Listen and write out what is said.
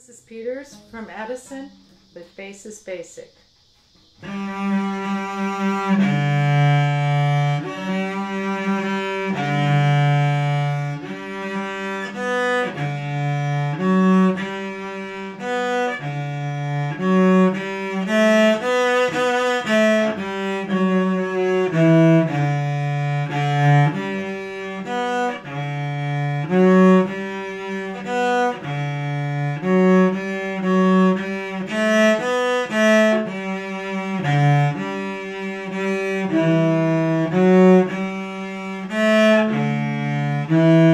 This is Peters from Edison with Faces Basic. Mm-hmm.